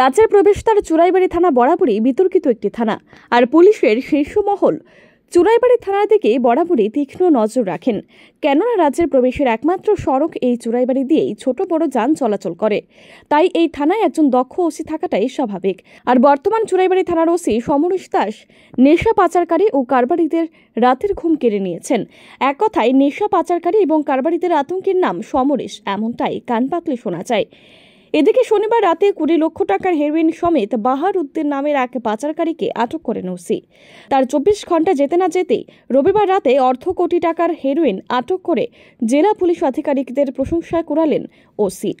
রাজ্যের প্রবেশদ্বার চুরাইবাড়ি থানা বরাবরই বিতর্কিত একটি থানা। আর পুলিশের শীর্ষ মহল চুরাইবাড়ি থানার দিকে বরাবরই তীক্ষ্ণ নজর রাখেন। কেননা রাজ্যের প্রবেশের একমাত্র সড়ক এই চুরাইবাড়ি দিয়েই ছোট বড় যান চলাচল করে। তাই এই থানায় একজন দক্ষ ওসি থাকাটাই স্বাভাবিক। আর বর্তমান চুরাইবাড়ি থানার ওসি সমরেশ দাস নেশা পাচারকারী ও কারবারিদের রাতের ঘুম কেড়ে নিয়েছেন। এক কথায়, নেশা পাচারকারী এবং কারবারিদের আতঙ্কের নাম সমরেশ, এমনটাই কান পাতলে শোনা যায়। এদিকে শনিবার রাতে কুড়ি লক্ষ টাকার হেরোইন সমেত বাহার উদ্দিন নামের এক পাচারকারীকে আটক করেন ওসি তার চব্বিশ ঘণ্টা যেতে না যেতেই রবিবার রাতে অর্ধ কোটি টাকার হেরোইন আটক করে জেলা পুলিশ আধিকারিকদের প্রশংসা করালেন ওসি।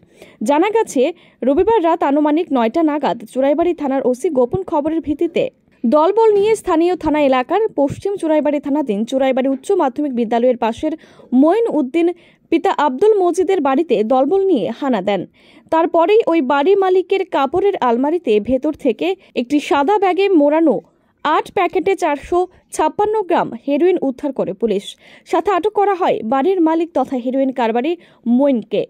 জানা গেছে, রবিবার রাত আনুমানিক নয়টা নাগাদ চোরাইবাড়ি থানার ওসি গোপন খবরের ভিত্তিতে দলবল নিয়ে স্থানীয় থানা এলাকার পশ্চিম চুরাইবাড়ি থানাধীন চোরাইবাড়ি উচ্চ মাধ্যমিক বিদ্যালয়ের পাশের মঈন উদ্দিন পিতা আব্দুল মজিদের বাড়িতে দলবল নিয়ে হানা দেন। তারপরেই ওই বাড়ি মালিকের কাপড়ের আলমারিতে ভেতর থেকে একটি সাদা ব্যাগে মোড়ানো আট প্যাকেটে চারশো ছাপ্পান্ন গ্রাম হেরোইন উদ্ধার করে পুলিশ। সাথে আটক করা হয় বাড়ির মালিক তথা হেরোইন কারবারি মইনকে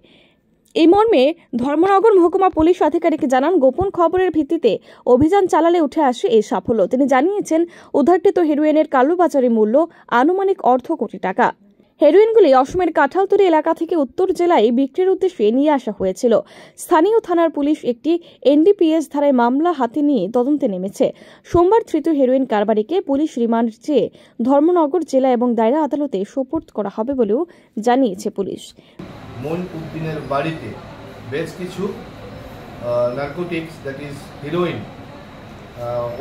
এই মর্মে ধর্মনগর মহকুমা পুলিশ আধিকারিক জানান, গোপন খবরের ভিত্তিতে অভিযান চালালে উঠে আসে এই সাফল্য। তিনি জানিয়েছেন, উদ্ধারকৃত হেরোইনের কালোবাজারি মূল্য আনুমানিক অর্ধ কোটি টাকা। হেরোইনগুলি অসমের কাঁঠালতরি এলাকা থেকে উত্তর জেলায় বিক্রির উদ্দেশ্যে নিয়ে আসা হয়েছিল। স্থানীয় থানার পুলিশ একটি এনডিপিএস ধারায় মামলা হাতে নিয়ে তদন্তে নেমেছে। সোমবার ধৃত হেরোইন কারবারিকে পুলিশ রিমান্ড চেয়ে ধর্মনগর জেলা এবং দায়রা আদালতে সোপর্দ করা হবে বলেও জানিয়েছে পুলিশ। মইন উদ্দিনের বাড়িতে বেশ কিছু নার্কোটিক্স দ্যাট ইজ হিরোইন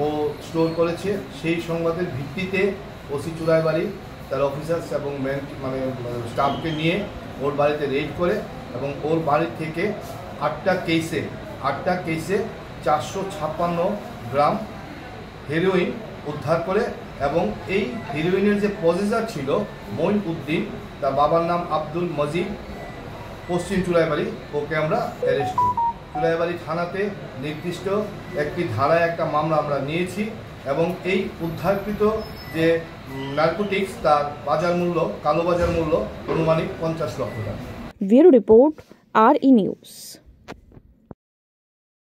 ও স্টোর করেছে। সেই সংবাদের ভিত্তিতে ওসি চুরাইবাড়ি তার অফিসার্স এবং ম্যান মানে স্টাফকে নিয়ে ওর বাড়িতে রেড করে এবং ওর বাড়ি থেকে আটটা কেসে আটটা কেসে চারশো ছাপ্পান্ন গ্রাম হেরোইন উদ্ধার করে এবং এই হিরোইনের যে পজেসার ছিল মইন উদ্দিন তার বাবার নাম আব্দুল মজিদ পশ্চিম চুলাইবাড়ি, ওকে আমরা অ্যারেস্ট করি। চুলাইবাড়ি থানাতে নির্দিষ্ট একটি ধারায় একটা মামলা আমরা নিয়েছি এবং এই উদ্ধারকৃত যে নার্কোটিক্স তার বাজার মূল্য, কালো বাজার মূল্য, আনুমানিক পঞ্চাশ লক্ষ টাকা। রিপোর্ট আর ই নিউজ